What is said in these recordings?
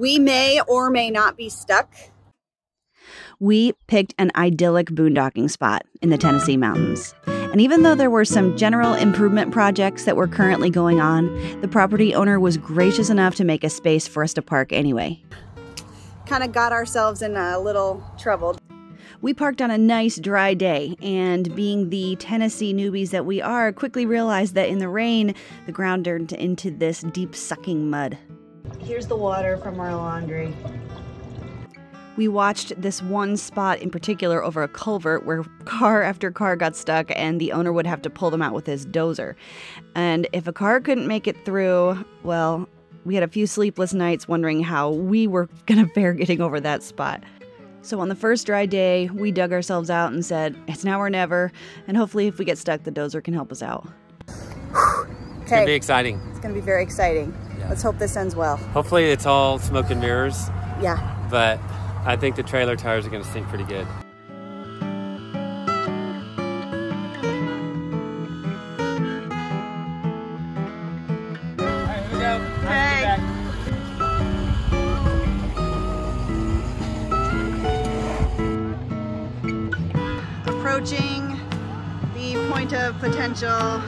We may or may not be stuck. We picked an idyllic boondocking spot in the Tennessee mountains. And even though there were some general improvement projects that were currently going on, the property owner was gracious enough to make a space for us to park anyway. Kind of got ourselves in a little trouble. We parked on a nice dry day, and being the Tennessee newbies that we are, quickly realized that in the rain, the ground turned into this deep sucking mud. Here's the water from our laundry. We watched this one spot in particular over a culvert where car after car got stuck and the owner would have to pull them out with his dozer. And if a car couldn't make it through, well, we had a few sleepless nights wondering how we were going to fare getting over that spot. So on the first dry day, we dug ourselves out and said, it's now or never, and hopefully if we get stuck, the dozer can help us out. okay. It's gonna be exciting. It's gonna be very exciting. Yeah. Let's hope this ends well. Hopefully it's all smoke and mirrors, Yeah. but I think the trailer tires are gonna stink pretty good. Okay. Approaching the point of potential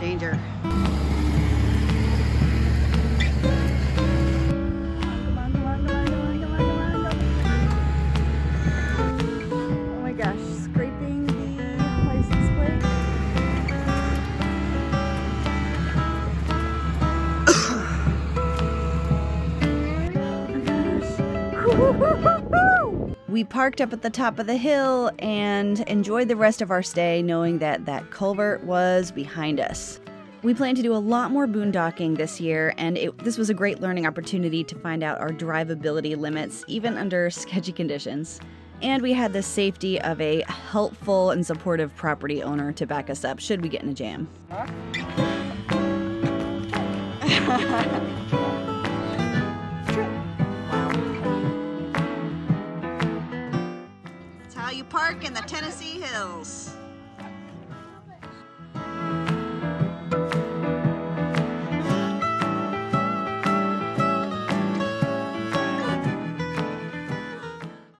danger. We parked up at the top of the hill and enjoyed the rest of our stay knowing that that culvert was behind us. We plan to do a lot more boondocking this year, and it, this was a great learning opportunity to find out our drivability limits, even under sketchy conditions. And we had the safety of a helpful and supportive property owner to back us up should we get in a jam. How you park in the Tennessee hills.